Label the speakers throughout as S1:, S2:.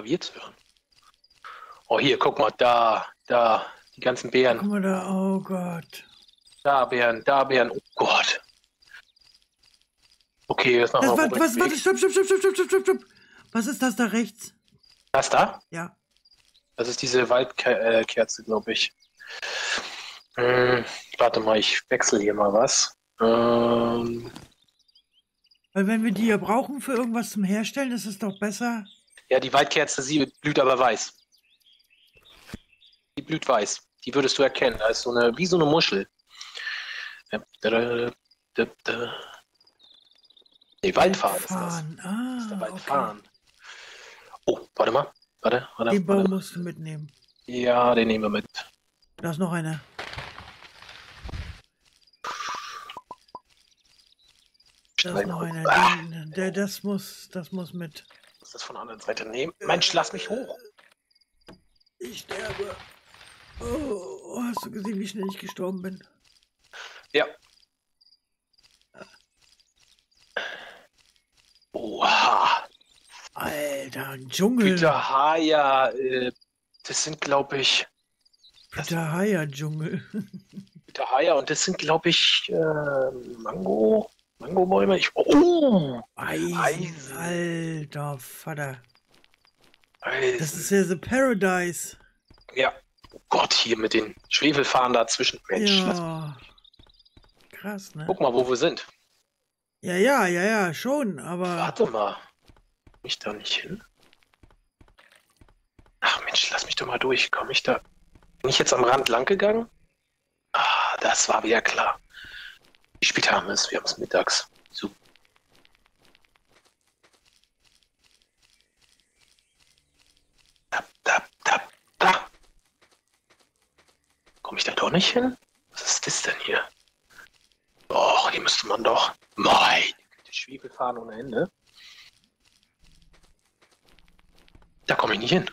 S1: Klavier zu hören. Oh, hier, guck mal, da, da, die ganzen Bären.
S2: Guck mal da, oh Gott.
S1: Da Bären, da Bären, oh Gott. Okay, jetzt nochmal.
S2: Warte, was, warte, stopp, stopp, stopp, stopp, stopp, stopp, stopp. Was ist das da rechts?
S1: Das da?
S2: Ja.
S1: Das ist diese Waldkerze, äh, glaube ich. Ähm, warte mal, ich wechsle hier mal was. Ähm,
S2: Weil wenn wir die ja brauchen für irgendwas zum Herstellen, ist es doch besser,
S1: ja, die Waldkerze, sie blüht aber weiß. Die blüht weiß. Die würdest du erkennen. Da ist so eine, wie so eine Muschel. Nee, Waldfahren ist das.
S2: Ah,
S1: Das ist der
S2: okay.
S1: Waldfahren. Oh, warte mal. Warte, warte.
S2: Den Baum musst du mitnehmen.
S1: Ja, den nehmen wir mit.
S2: Da ist noch einer. Da ist noch einer.
S1: Ah,
S2: Den, der, das muss, das muss mit.
S1: Muss das von der anderen Seite nehmen. Mensch, lass mich hoch.
S2: Ich sterbe. Oh, hast du gesehen, wie schnell ich gestorben bin?
S1: Ja. Oha.
S2: Alter, ein Dschungel.
S1: Peter Haya, äh, das sind, glaube ich,
S2: Peter Haya Dschungel.
S1: Peter Haya und das sind, glaube ich, äh, Mango, Mangobäume. Ich, oh,
S2: Eisen,
S1: Eisen.
S2: alter Vater.
S1: Eisen.
S2: Das ist ja The Paradise.
S1: ja. Oh Gott, hier mit den Schwefelfahren dazwischen. Mensch,
S2: ja. Krass, ne?
S1: guck mal, wo wir sind.
S2: Ja, ja, ja, ja, schon, aber.
S1: Warte mal. Komm ich da nicht hin? Ach Mensch, lass mich doch mal durch. Komm ich da. Bin ich jetzt am Rand lang gegangen? Ah, das war wieder klar. Wie spät haben wir es? Wir haben es mittags. So. Da, da, da, da. Komme ich da doch nicht hin? Was ist das denn hier? Och, hier müsste man doch. Meine Güte, Schwefelfahren ohne Ende. Da komme ich nicht hin.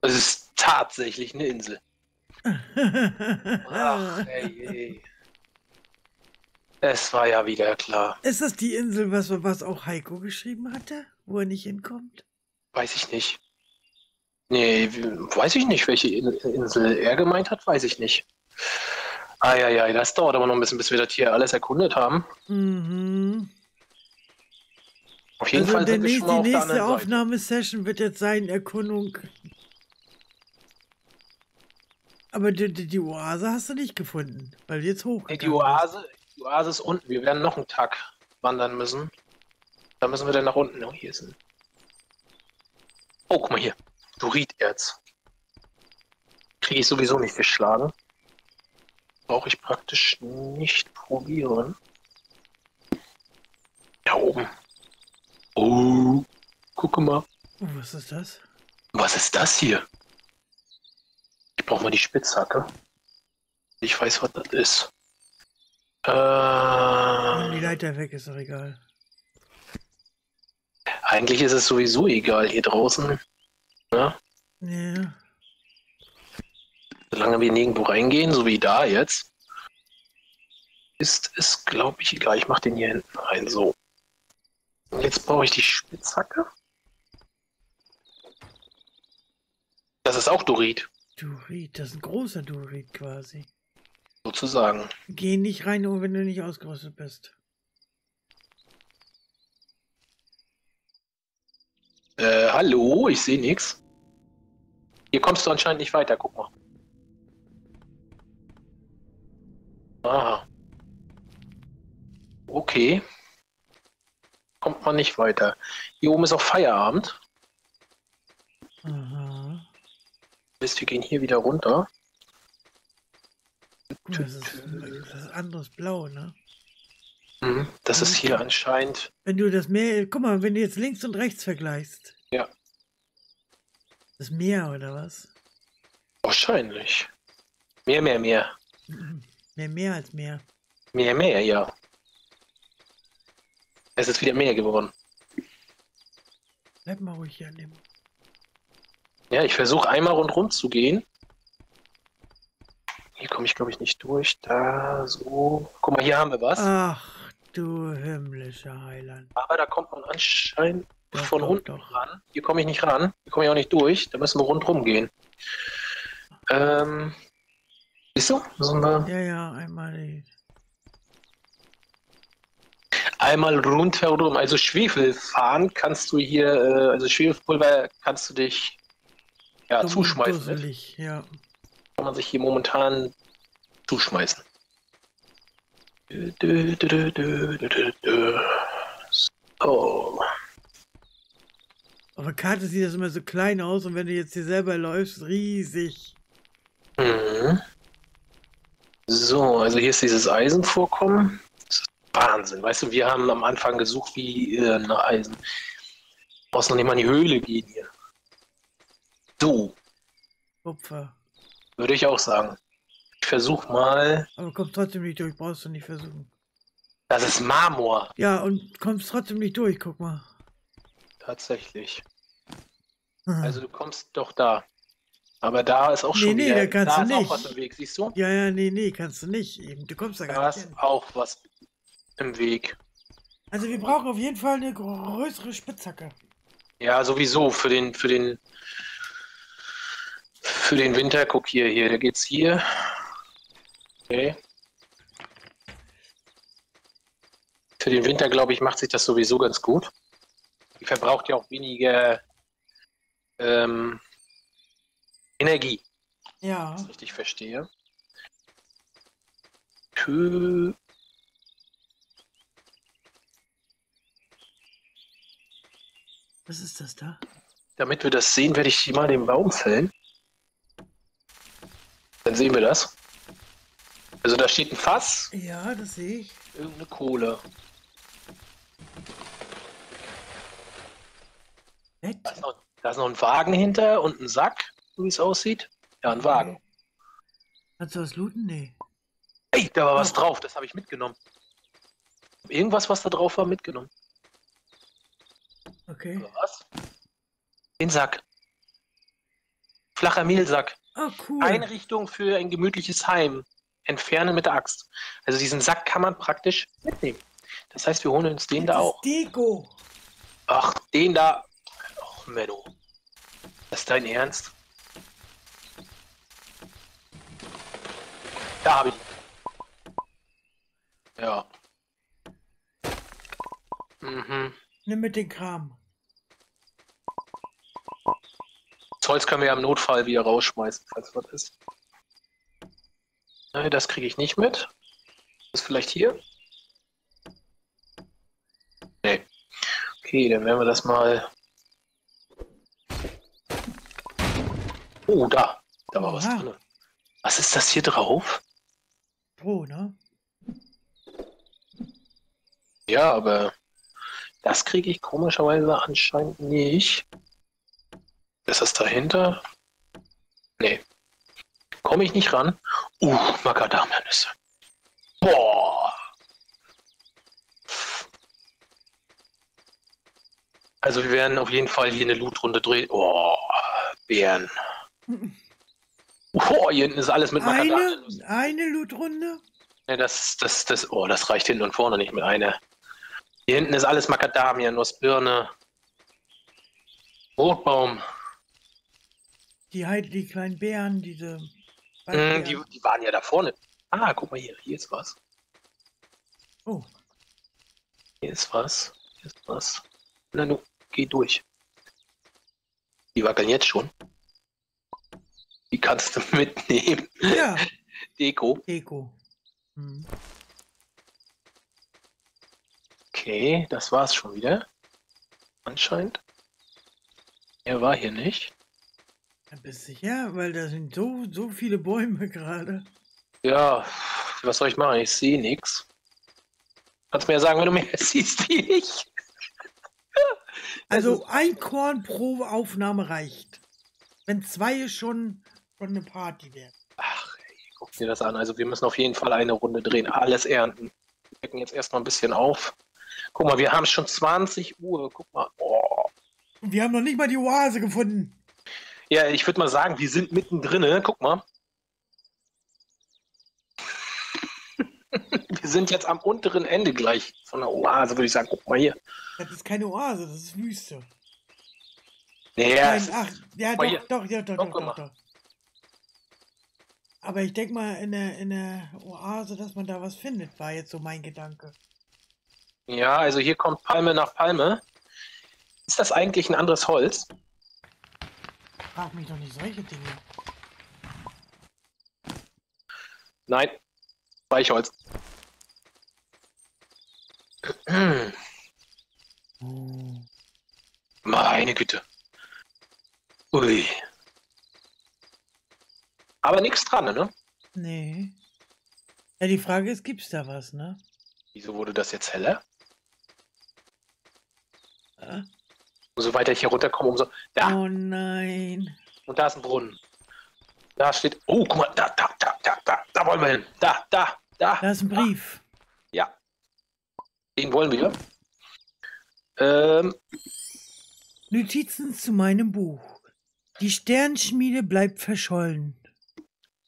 S1: Es ist tatsächlich eine Insel. Ach, ey, ey. Es war ja wieder klar.
S2: Ist das die Insel, was, was auch Heiko geschrieben hatte, wo er nicht hinkommt?
S1: Weiß ich nicht. Nee, weiß ich nicht, welche In- Insel er gemeint hat, weiß ich nicht. Eieiei, das dauert aber noch ein bisschen, bis wir das hier alles erkundet haben.
S2: Mhm.
S1: Auf jeden
S2: Also
S1: Fall sind wir
S2: nächste,
S1: schon
S2: die
S1: mal auf der
S2: nächste. Aufnahmesession wird jetzt sein Erkundung. Aber die, die, die Oase hast du nicht gefunden, weil du jetzt hoch.
S1: Die Oase, die Oase ist unten. Wir werden noch einen Tag wandern müssen. Da müssen wir dann nach unten. Oh, hier ist ein. Oh, guck mal hier. Doriterz. Kriege ich sowieso nicht geschlagen. Brauche ich praktisch nicht probieren. Da oben. Oh, guck mal.
S2: Was ist das?
S1: Was ist das hier? Ich brauche mal die Spitzhacke. Ich weiß, was das ist.
S2: Wenn die
S1: Äh,
S2: Leiter weg ist, doch egal.
S1: eigentlich ist es sowieso egal hier draußen. Ne?
S2: Ja.
S1: Solange wir nirgendwo reingehen, so wie da jetzt, ist es, glaube ich, egal. Ich mache den hier hinten rein. So. Und Jetzt brauche ich die Spitzhacke. Das ist auch Dorit,
S2: Durit, das ist ein großer Durit quasi.
S1: Sozusagen.
S2: Geh nicht rein, nur wenn du nicht ausgerüstet bist.
S1: Äh, hallo, ich sehe nichts. Hier kommst du anscheinend nicht weiter, guck mal. Aha. Okay. Kommt man nicht weiter. Hier oben ist auch Feierabend.
S2: Aha.
S1: Wir gehen hier wieder runter.
S2: Das ist, das ist anderes Blau, ne?
S1: Mhm, Das ist hier anscheinend.
S2: Wenn du das Meer, guck mal, wenn du jetzt links und rechts vergleichst.
S1: Ja.
S2: Das Meer oder was?
S1: Wahrscheinlich. Mehr, mehr, mehr.
S2: Mehr Meer als Meer.
S1: Mehr, mehr, ja. Es ist wieder mehr geworden.
S2: Bleib mal ruhig hier an dem.
S1: Ja, ich versuche einmal rundherum zu gehen. Hier komme ich, glaube ich, nicht durch. Da, so. Guck mal, hier haben wir was.
S2: Ach, du himmlischer Heiland.
S1: Aber da kommt man anscheinend
S2: Doch,
S1: von
S2: doch,
S1: unten
S2: doch.
S1: ran. Hier komme ich nicht ran. Hier komme ich auch nicht durch. Da müssen wir rundherum gehen. Ähm, siehst du? Müssen wir
S2: Ja, ja, einmal. die-
S1: einmal rundherum. Also Schwefel fahren kannst du hier, äh, also Schwefelpulver kannst du dich ja,
S2: dumm-
S1: zuschmeißen.
S2: Dusselig, Ja.
S1: Kann man sich hier momentan zuschmeißen. So.
S2: Auf der Karte sieht das immer so klein aus und wenn du jetzt hier selber läufst, riesig.
S1: Mhm. So, also hier ist dieses Eisenvorkommen. Das ist Wahnsinn. Weißt du, wir haben am Anfang gesucht wie äh, nach Eisen. Du brauchst noch nicht mal in die Höhle gehen hier. So,
S2: Kupfer.
S1: Würde ich auch sagen. Ich versuch mal.
S2: Aber kommst trotzdem nicht durch, brauchst du nicht versuchen.
S1: Das ist Marmor.
S2: Ja, und kommst trotzdem nicht durch, guck mal.
S1: Tatsächlich. Also du kommst doch da. Aber da ist auch
S2: Nee,
S1: schon
S2: nee,
S1: wieder,
S2: da kannst
S1: da
S2: du
S1: ist
S2: nicht.
S1: auch was im Weg, siehst du?
S2: ja, ja, nee, nee, kannst du nicht. Eben, du kommst da
S1: Da
S2: gar
S1: ist
S2: nicht hin.
S1: auch was im Weg.
S2: Also wir brauchen auf jeden Fall eine größere Spitzhacke.
S1: Ja, sowieso für den, für den, für den Winter. Guck hier, hier, da geht's hier. Okay. Für den Winter, glaube ich, macht sich das sowieso ganz gut. Die verbraucht ja auch weniger ähm, Energie,
S2: Ja.
S1: wenn ich richtig verstehe. Tü-
S2: Was ist das da?
S1: Damit wir das sehen, werde ich mal den Baum fällen. Dann sehen wir das. Also da steht ein Fass,
S2: Ja, das sehe ich.
S1: irgendeine Kohle.
S2: Nett.
S1: Da ist, noch, da ist noch ein Wagen hinter und ein Sack, so wie es aussieht. Ja, ein Wagen.
S2: Kannst du was looten? Nee.
S1: Ey, da war was
S2: Oh.
S1: drauf, das habe ich mitgenommen. Irgendwas, was da drauf war, mitgenommen.
S2: Okay.
S1: Oder was? Den Sack. Flacher Mehlsack.
S2: Oh, cool.
S1: Einrichtung für ein gemütliches Heim. Entfernen mit der Axt. Also diesen Sack kann man praktisch mitnehmen. Das heißt, wir holen uns den da
S2: Das
S1: auch.
S2: ist Deko.
S1: Ach, den da. Ach, Menno. Das ist dein Ernst? Da habe ich. Ja. Mhm.
S2: Nimm mit den Kram.
S1: Das Holz können wir ja im Notfall wieder rausschmeißen, falls was ist. Nein, das kriege ich nicht mit. Ist vielleicht hier? Nee. Okay, dann werden wir das mal. Oh, da. Da war was
S2: Oha.
S1: drin. Was ist das hier drauf?
S2: Pro, ne?
S1: Ja, aber das kriege ich komischerweise anscheinend nicht. Ist das dahinter? Nee. Komme ich nicht ran. Uh, Macadamianüsse. Boah. Also wir werden auf jeden Fall hier eine Lootrunde drehen. Oh, Bären. Oh, hier hinten ist alles mit
S2: Eine,
S1: Macadamianüssen.
S2: eine Lootrunde?
S1: Ja, das, das, das, oh, das reicht hinten und vorne nicht mit einer. Hier hinten ist alles Macadamia, Nuss, Birne, Rotbaum.
S2: Die die kleinen Bären, diese. Waldbeeren.
S1: die, die waren ja da vorne. Ah, guck mal hier, hier ist was.
S2: Oh,
S1: Hier ist was. Hier ist was. Na nu, geh durch. Die wackeln jetzt schon. Die kannst du mitnehmen.
S2: ja,
S1: Deko.
S2: Deko. Hm.
S1: Okay, das war's schon wieder. Anscheinend. Er war hier nicht.
S2: Bist du sicher? Weil da sind so, so viele Bäume gerade.
S1: Ja, was soll ich machen? Ich sehe nichts. Kannst mir ja sagen, wenn du mehr siehst wie ich.
S2: Also ein Korn pro Aufnahme reicht. Wenn zwei schon, schon eine Party wäre.
S1: Ach, ey, guck dir das an. Also wir müssen auf jeden Fall eine Runde drehen. Alles ernten. Wir decken jetzt erstmal ein bisschen auf. Guck mal, wir haben schon 20 Uhr. Guck mal. Oh.
S2: Und wir haben noch nicht mal die Oase gefunden.
S1: Ja, ich würde mal sagen, wir sind mittendrin. Guck mal. Wir sind jetzt am unteren Ende gleich von der Oase, würde ich sagen. Guck mal hier.
S2: Das ist keine Oase, das ist Wüste.
S1: Nee,
S2: Nein, ach, ja, doch, doch, ja, doch,
S1: Doch,
S2: doch, doch. Aber ich denke mal, in der, in der Oase, dass man da was findet, war jetzt so mein Gedanke.
S1: ja, also hier kommt Palme nach Palme. Ist das eigentlich ein anderes Holz?
S2: Frag mich doch nicht solche Dinge.
S1: Nein. Weichholz. Hm. Meine Güte. Ui. Aber nichts dran, ne?
S2: Nee. Ja, die Frage ist, gibt's da was, ne?
S1: Wieso wurde das jetzt heller?
S2: Ja?
S1: Umso weiter ich hier runterkomme, umso. Da!
S2: Oh nein.
S1: Und da ist ein Brunnen. Da steht. Oh, guck mal, da, da, da, da, da, da wollen wir hin. Da, da, da.
S2: Da ist ein Brief.
S1: Ja. Den wollen wir. Ähm,
S2: Notizen zu meinem Buch. Die Sternschmiede bleibt verschollen.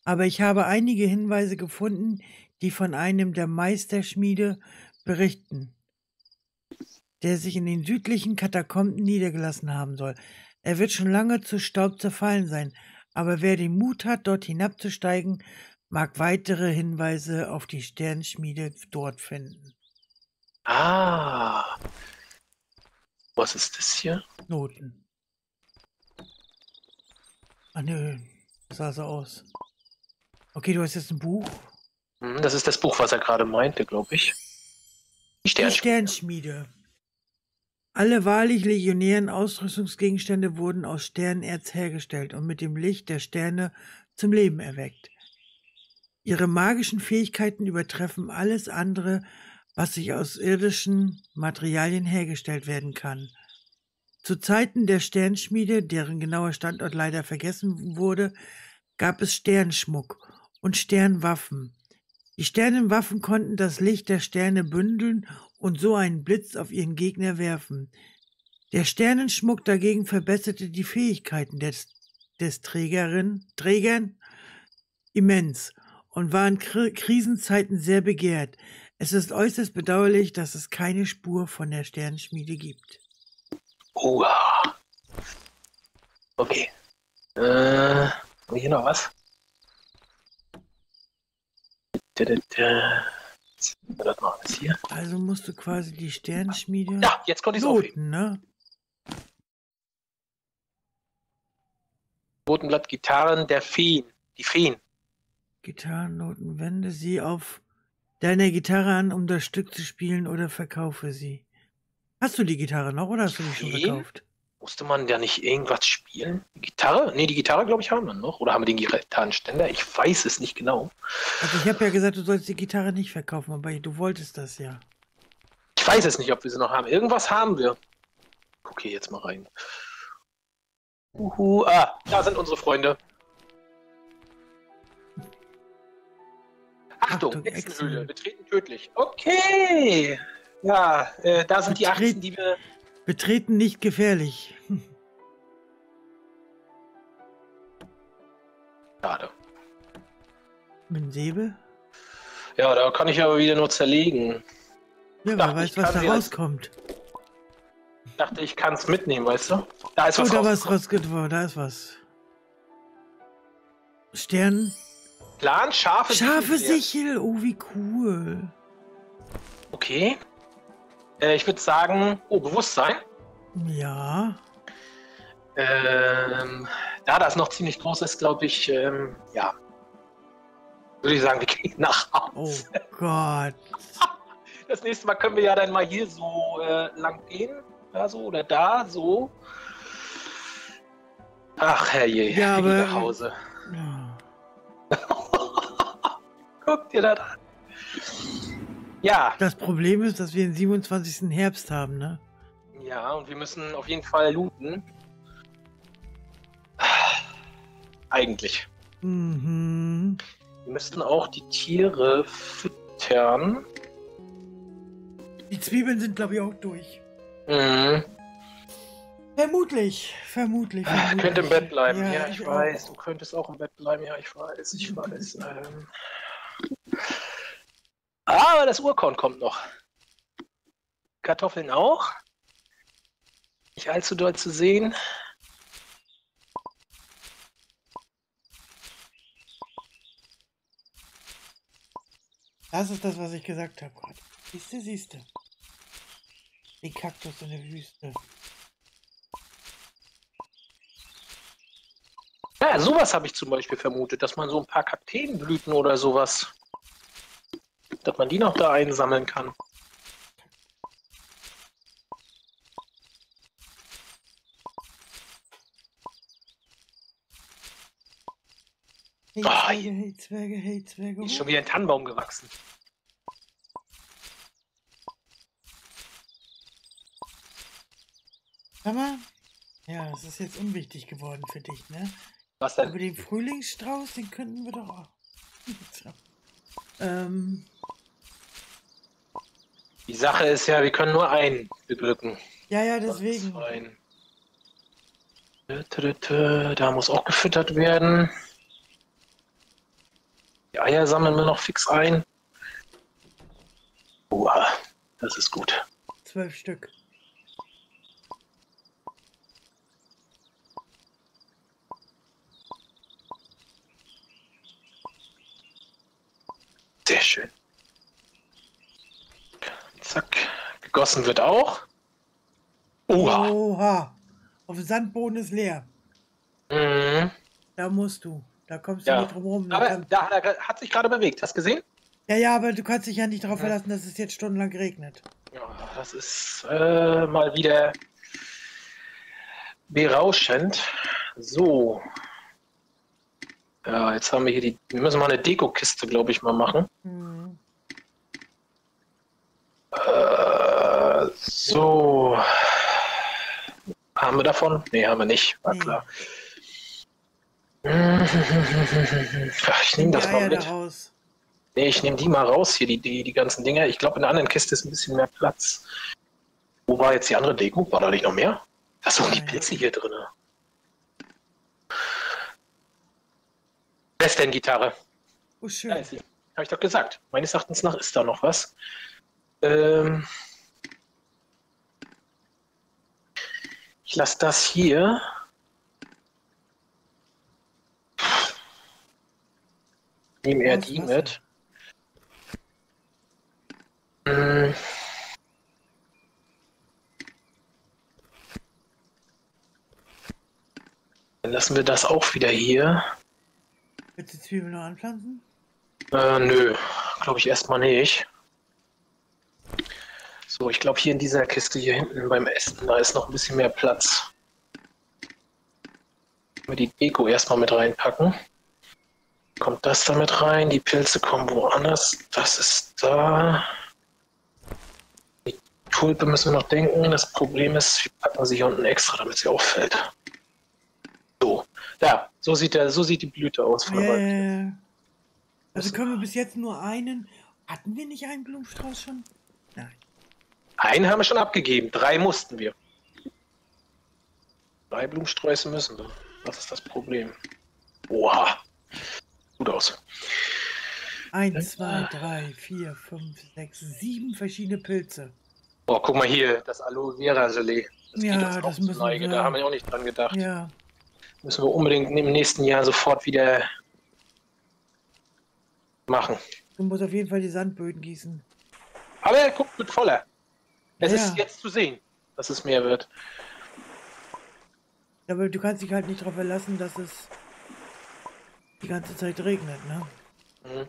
S2: Aber ich habe einige Hinweise gefunden, die von einem der Meisterschmiede berichten, der sich in den südlichen Katakomben niedergelassen haben soll. Er wird schon lange zu Staub zerfallen sein, aber wer den Mut hat, dort hinabzusteigen, mag weitere Hinweise auf die Sternschmiede dort finden.
S1: ah. Was ist das hier?
S2: Noten. Ah nö, sah so aus. Okay, du hast jetzt ein Buch.
S1: Hm, Das ist das Buch, was er gerade meinte, glaube ich. Die
S2: Die
S1: Sternschmiede.
S2: Alle wahrlich legionären Ausrüstungsgegenstände wurden aus Sternenerz hergestellt und mit dem Licht der Sterne zum Leben erweckt. Ihre magischen Fähigkeiten übertreffen alles andere, was sich aus irdischen Materialien hergestellt werden kann. Zu Zeiten der Sternschmiede, deren genauer Standort leider vergessen wurde, gab es Sternschmuck und Sternwaffen. Die Sternenwaffen konnten das Licht der Sterne bündeln und so einen Blitz auf ihren Gegner werfen. Der Sternenschmuck dagegen verbesserte die Fähigkeiten des, des Trägerin, Trägern immens und war in Kri Krisenzeiten sehr begehrt. Es ist äußerst bedauerlich, dass es keine Spur von der Sternenschmiede gibt.
S1: Uah. Okay. Äh, haben wir hier noch was? Da, da, da. Das noch alles hier.
S2: Also musst du quasi die Sternenschmiede
S1: Ja, jetzt konnte ich es aufheben.
S2: noten, ne?
S1: Botenblatt Gitarren der Feen. Die Feen.
S2: Gitarrennoten, wende sie auf deiner Gitarre an, um das Stück zu spielen oder verkaufe sie. Hast du die Gitarre noch oder hast du die schon verkauft?
S1: Musste man da nicht irgendwas spielen? Die Gitarre? Nee, die Gitarre, glaube ich, haben wir noch. Oder haben wir den Gitarrenständer? Ich weiß es nicht genau.
S2: Also ich habe ja gesagt, du sollst die Gitarre nicht verkaufen, aber du wolltest das ja.
S1: Ich weiß es nicht, ob wir sie noch haben. Irgendwas haben wir. Guck hier jetzt mal rein. Uhu. Ah, da sind unsere Freunde. Achtung,
S2: Achtung.
S1: Echsenhöhle. Betreten tödlich. Okay. Ja, äh, da sind die
S2: Betreten-
S1: Achsen, die wir.
S2: Betreten nicht gefährlich.
S1: Schade.
S2: Mit dem Säbel?
S1: Ja, da kann ich aber wieder nur zerlegen.
S2: Ja, wer weiß, was da rauskommt.
S1: Ich dachte, ich kann es mitnehmen, weißt du? Da ist
S2: Oh,
S1: was
S2: da was
S1: rausgekommen.
S2: Da ist was. Stern.
S1: Plan, scharfe
S2: Scharfe
S1: Sichel.
S2: Sichel. Oh, wie cool.
S1: Okay. Äh, ich würde sagen, oh, Bewusstsein.
S2: Ja.
S1: Ähm, da das noch ziemlich groß ist, glaube ich, ähm, ja. Würde ich sagen, wir gehen nach
S2: Oh
S1: Hause.
S2: Gott.
S1: Das nächste Mal können wir ja dann mal hier so äh, lang gehen. Da so oder da so. Ach, herrje,
S2: Ja, aber-
S1: nach Hause.
S2: Ja.
S1: Guck dir das an. Ja,
S2: Das Problem ist, dass wir den 27. Herbst haben, ne?
S1: ja, und wir müssen auf jeden Fall looten. Eigentlich.
S2: Mhm.
S1: Wir müssten auch die Tiere füttern.
S2: Die Zwiebeln sind, glaube ich, auch durch.
S1: Mhm.
S2: Vermutlich. Vermutlich.
S1: Ich
S2: vermutlich.
S1: könnte im Bett bleiben. Ja, ich,
S2: ich
S1: weiß.
S2: auch.
S1: Du könntest auch im Bett bleiben. Ja, ich weiß. Ich weiß. Ähm, Aber das Urkorn kommt noch. Kartoffeln auch. Nicht allzu doll zu sehen.
S2: Das ist das, was ich gesagt habe gerade. Siehst du, siehst du. Die Kaktus in der Wüste.
S1: Ja, sowas habe ich zum Beispiel vermutet, dass man so ein paar Kakteenblüten oder sowas, dass man die noch da einsammeln kann.
S2: Hey Zwerge, hey Zwerge, hey Zwerge.
S1: Ist schon wieder ein Tannenbaum gewachsen.
S2: Sag mal. Ja, es ist jetzt unwichtig geworden für dich, ne?
S1: Was denn?
S2: den Frühlingsstrauß, den könnten wir doch auch. Ähm,
S1: Die Sache ist ja, wir können nur einen beglücken.
S2: ja, ja, deswegen.
S1: Da muss auch gefüttert werden. Die Eier sammeln wir noch fix ein. Uah, das ist gut.
S2: Zwölf Stück.
S1: Sehr schön. Gegossen wird auch. Uah.
S2: Oha. Auf dem Sandboden ist leer.
S1: Mhm.
S2: Da musst du. Da kommst du
S1: Ja.
S2: nicht drum rum. Da
S1: Aber
S2: kann-
S1: da hat, er, hat sich gerade bewegt. Hast du gesehen?
S2: Ja, ja, aber du kannst dich ja nicht darauf verlassen, dass es jetzt stundenlang regnet.
S1: Ja, das ist äh, mal wieder berauschend. So. Ja, jetzt haben wir hier die. Wir müssen mal eine Dekokiste, glaube ich, mal machen.
S2: Hm.
S1: Äh, so. Haben wir davon? Nee, haben wir nicht. War
S2: Nee.
S1: klar. Ach, ich nehme das mal
S2: Eier
S1: mit.
S2: daraus.
S1: Nee, ich nehme die mal raus hier, die, die, die ganzen Dinger. Ich glaube, in der anderen Kiste ist ein bisschen mehr Platz. Wo war jetzt die andere Deko? War da nicht noch mehr? Da sind die. Pilze hier drin. Western-Gitarre.
S2: Oh, schön.
S1: ist. Habe ich doch gesagt. Meines Erachtens nach ist da noch was. Ähm ich lasse das hier. Nehme
S2: Aus
S1: die mit. Dann lassen wir das auch wieder hier.
S2: Willst du die Zwiebeln noch anpflanzen?
S1: Äh, nö, glaube ich erstmal nicht. So, ich glaube hier in dieser Kiste hier hinten beim Essen, da ist noch ein bisschen mehr Platz. Wir die Deko erstmal mit reinpacken. Kommt das da mit rein? Die Pilze kommen woanders. Das ist da. Die Tulpe müssen wir noch denken. Das Problem ist, wir packen sie hier unten extra, damit sie auffällt. So, da, so sieht, der, so sieht die Blüte aus. von der.
S2: Äh, also können wir bis jetzt nur einen. Hatten wir nicht einen Blumenstrauß schon? Nein.
S1: Einen haben wir schon abgegeben, drei mussten wir. Drei Blumensträuße müssen wir. Das ist das Problem. Oha. Gut aus.
S2: Eins, zwei, drei, vier, fünf, sechs, sieben verschiedene Pilze.
S1: Oh, guck mal hier, das Aloe Vera Gelee. Das
S2: Ja,
S1: geht uns
S2: das müssen wir-
S1: Neige. Da haben wir auch nicht dran gedacht.
S2: Ja,
S1: Müssen wir unbedingt im nächsten Jahr sofort wieder machen.
S2: du musst auf jeden Fall die Sandböden gießen.
S1: Aber er guckt mit voller. Es
S2: Ja.
S1: ist jetzt zu sehen, dass es mehr wird.
S2: Aber du kannst dich halt nicht darauf verlassen, dass es die ganze Zeit regnet, ne?
S1: Mhm.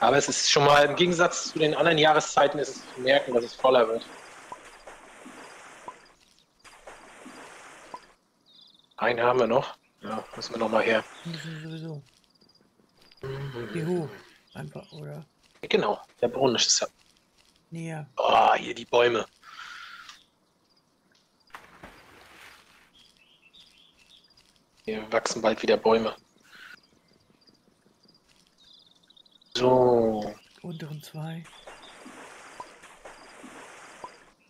S1: Aber es ist schon mal im Gegensatz zu den anderen Jahreszeiten ist es zu merken, dass es voller wird. Einen haben wir noch. Ja, müssen wir noch mal her.
S2: Müssen wir sowieso. Wie hoch? Einfach, oder?
S1: Genau, der Brunnen ist ja.
S2: Näher.
S1: Oh, hier die Bäume. Hier wachsen bald wieder Bäume. So.
S2: Die unteren zwei.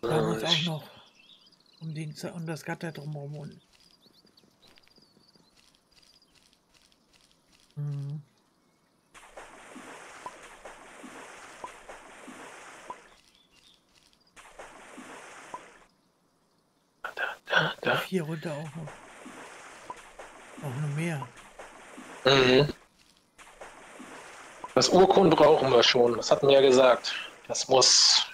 S2: Da muss auch noch um, den, um das Gatter drumherum. Mhm. Hier runter auch noch. Auch noch mehr.
S1: Mhm. Das Urkunden brauchen wir schon. Das hatten wir ja gesagt. Das muss,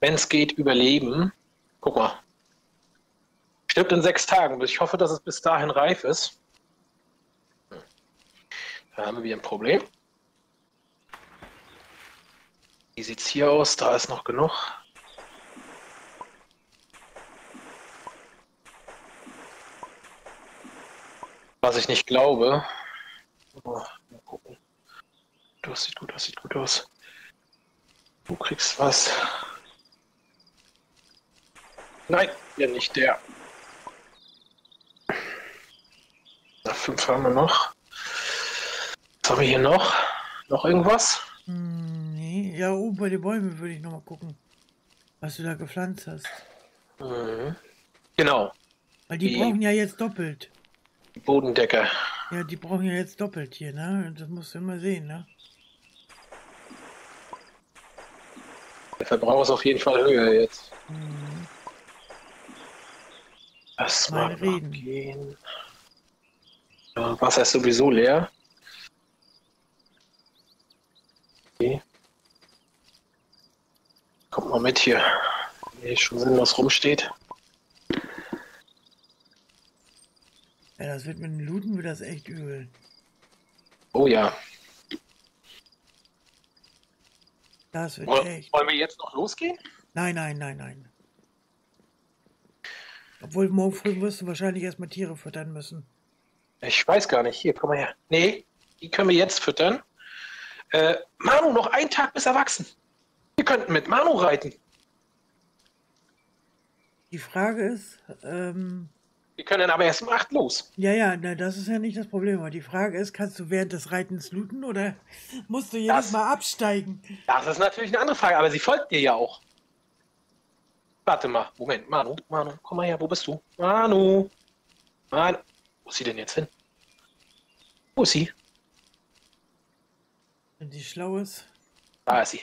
S1: wenn es geht, überleben. Guck mal. Stirbt in sechs Tagen. Ich hoffe, dass es bis dahin reif ist. Da haben wir ein Problem. Wie sieht es hier aus? Da ist noch genug. Was ich nicht glaube. Oh, mal gucken. Das sieht gut aus, sieht gut aus. Du kriegst was. Nein, ja nicht der. Na, fünf haben wir noch. Was haben wir hier noch? Noch irgendwas?
S2: Hm, nee, ja, oben bei den Bäumen würde ich noch mal gucken, was du da gepflanzt hast.
S1: Mhm. Genau,
S2: Weil die
S1: Die-
S2: brauchen ja jetzt doppelt.
S1: Die Bodendecke.
S2: Ja, die brauchen ja jetzt doppelt hier, ne? Das musst du immer sehen, ne?
S1: Der Verbrauch ist auf jeden Fall höher jetzt.
S2: Mhm.
S1: Das
S2: Mal
S1: mal
S2: reden.
S1: gehen. Ja, Wasser ist sowieso leer. Okay. Kommt mal mit hier. Hier schon sinnlos rumsteht.
S2: Ja, das wird mit den Looten wird das echt übel.
S1: Oh ja.
S2: Das wird
S1: Woll-
S2: echt.
S1: Wollen wir jetzt noch losgehen?
S2: Nein, nein, nein, nein. Obwohl morgen früh wirst du wahrscheinlich erstmal Tiere füttern müssen.
S1: Ich weiß gar nicht. Hier, komm mal her. Nee, die können wir jetzt füttern. Äh, Manu, noch einen Tag bis erwachsen. Wir könnten mit Manu reiten.
S2: Die Frage ist, ähm,
S1: Wir können aber erst um 8 los.
S2: ja, ja, na, das ist ja nicht das Problem. Aber die Frage ist, kannst du während des Reitens looten oder musst du jedes
S1: Das-
S2: Mal absteigen?
S1: Das ist natürlich eine andere Frage, aber sie folgt dir ja auch. Warte mal, Moment, Manu, Manu, komm mal her, wo bist du? Manu. Manu. Wo ist sie denn jetzt hin? Wo ist sie?
S2: Wenn sie schlau ist.
S1: Da ist sie.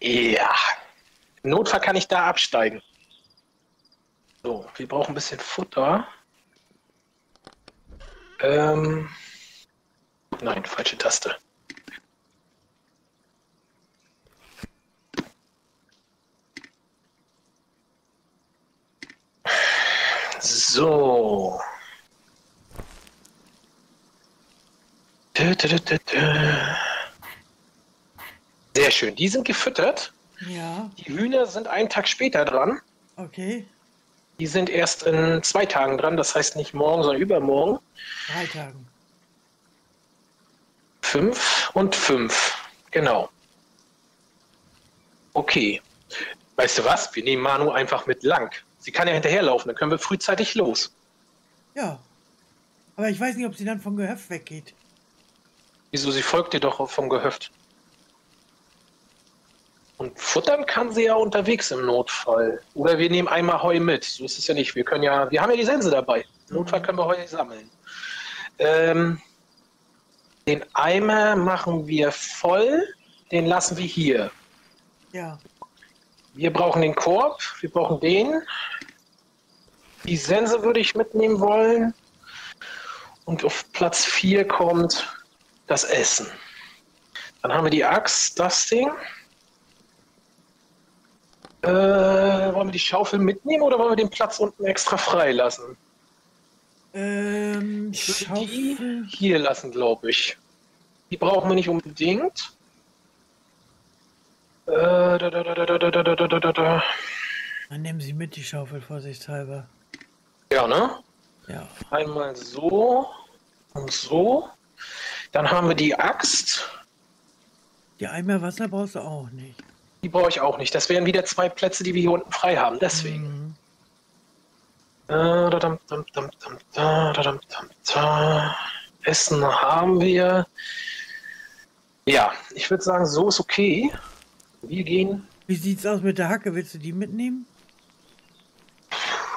S1: Ja. Im Notfall kann ich da absteigen. So, wir brauchen ein bisschen Futter. Ähm. Nein, falsche Taste. So. Sehr schön. Die sind gefüttert.
S2: Ja,
S1: Die Hühner sind einen Tag später dran.
S2: okay.
S1: Die sind erst in zwei Tagen dran. Das heißt nicht morgen, sondern übermorgen.
S2: Drei Tagen.
S1: Fünf und fünf. Genau. Okay. Weißt du was? Wir nehmen Manu einfach mit lang. Sie kann ja hinterherlaufen. Dann können wir frühzeitig los.
S2: Ja. Aber ich weiß nicht, ob sie dann vom Gehöft weggeht.
S1: Wieso? Sie folgt dir doch vom Gehöft. Und futtern kann sie ja unterwegs im Notfall. Oder wir nehmen einmal Heu mit. So ist es ja nicht. Wir können ja, wir haben ja die Sense dabei. Im Notfall können wir Heu sammeln. Ähm, den Eimer machen wir voll. Den lassen wir hier.
S2: Ja.
S1: Wir brauchen den Korb. Wir brauchen den. Die Sense würde ich mitnehmen wollen. Und auf Platz 4 kommt das Essen. Dann haben wir die Axt, das Ding. Äh, wollen wir die Schaufel mitnehmen oder wollen wir den Platz unten extra frei lassen?
S2: Ähm,
S1: Ich würde die hier lassen, glaube ich. Die brauchen wir nicht unbedingt. Äh, da, da, da, da, da, da, da, da, da, da.
S2: Dann nehmen sie mit, die Schaufel, vorsichtshalber.
S1: Ja, ne?
S2: Ja.
S1: Einmal so und so. Dann haben wir die Axt.
S2: Die Eimer Wasser brauchst du auch nicht.
S1: Die brauche ich auch nicht. Das wären wieder zwei Plätze, die wir hier unten frei haben. Deswegen.
S2: Mhm.
S1: Essen haben wir. Ja, ich würde sagen, so ist okay. Wir gehen.
S2: Wie sieht's aus mit der Hacke? Willst du die mitnehmen?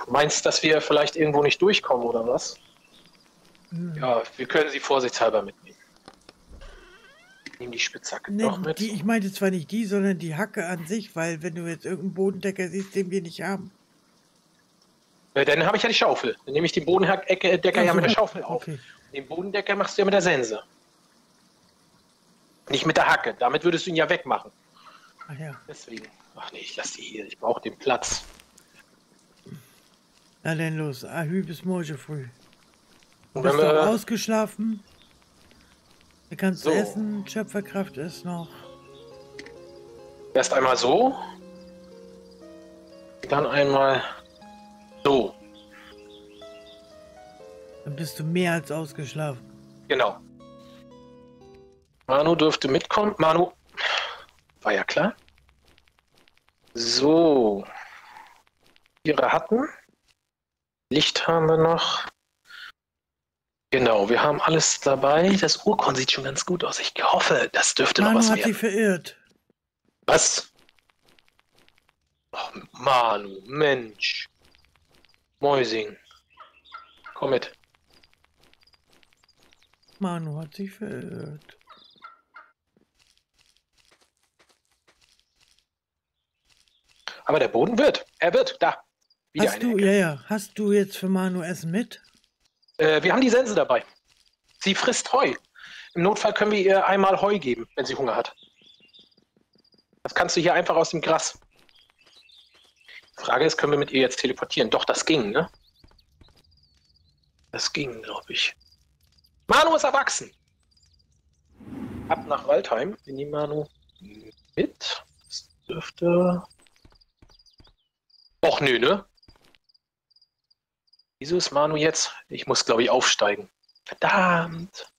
S1: Meinst, dass wir vielleicht irgendwo nicht durchkommen oder was?
S2: Hm.
S1: Ja, wir können sie vorsichtshalber mitnehmen. Nimm die Spitzhacke
S2: Nee,
S1: doch mit.
S2: die, ich meinte zwar nicht die, sondern die Hacke an sich, weil wenn du jetzt irgendeinen Bodendecker siehst, den wir nicht haben.
S1: Äh, dann habe ich ja die Schaufel. Dann nehme ich den Bodendecker ja
S2: so,
S1: mit der Schaufel auf.
S2: Okay.
S1: Den Bodendecker machst du ja mit der Sense. Nicht mit der Hacke. Damit würdest du ihn ja wegmachen.
S2: Ach ja.
S1: Deswegen. Ach nee, ich lasse die hier. Ich brauche den Platz.
S2: Na denn los, Ahü bis morgen früh. Du bist
S1: wenn
S2: doch
S1: wir,
S2: kannst
S1: So.
S2: essen, Schöpferkraft ist noch.
S1: erst einmal so. Dann einmal so.
S2: Dann bist du mehr als ausgeschlafen.
S1: Genau. Manu dürfte mitkommen. Manu. War ja klar. So. Ihre hatten. Licht haben wir noch. Genau, wir haben alles dabei. Das Urkon sieht schon ganz gut aus. Ich hoffe, das dürfte noch
S2: Manu
S1: was
S2: hat sich
S1: werden.
S2: verirrt.
S1: Was? Ach, Manu, Mensch. Mäusing. Komm mit.
S2: Manu hat sich verirrt.
S1: Aber der Boden wird. Er wird. Da. Wieder
S2: Hast du,
S1: Ecke.
S2: ja, ja, hast du jetzt für Manu Essen mit?
S1: Äh, wir haben die Sense dabei. Sie frisst Heu. Im Notfall können wir ihr einmal Heu geben, wenn sie Hunger hat. Das kannst du hier einfach aus dem Gras. Die Frage ist, können wir mit ihr jetzt teleportieren? Doch, das ging, ne? Das ging, glaube ich. Manu ist erwachsen. Ab nach Waldheim. Wir nehmen Manu mit. Das dürfte. Och, nö, ne? Wieso ist Manu jetzt? Ich muss, glaube ich, aufsteigen. Verdammt.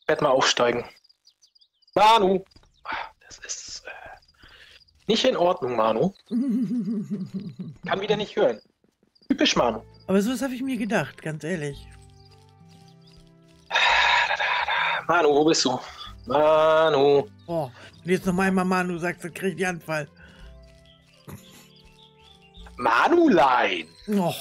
S1: Ich werde mal aufsteigen. Manu! Das ist äh, nicht in Ordnung, Manu. Kann wieder nicht hören. Typisch Manu.
S2: Aber sowas habe ich mir gedacht, ganz ehrlich.
S1: Manu, wo bist du? Manu.
S2: Boah, wenn du jetzt noch einmal Manu sagst, dann krieg ich die Anfall.
S1: Manulein.
S2: Och,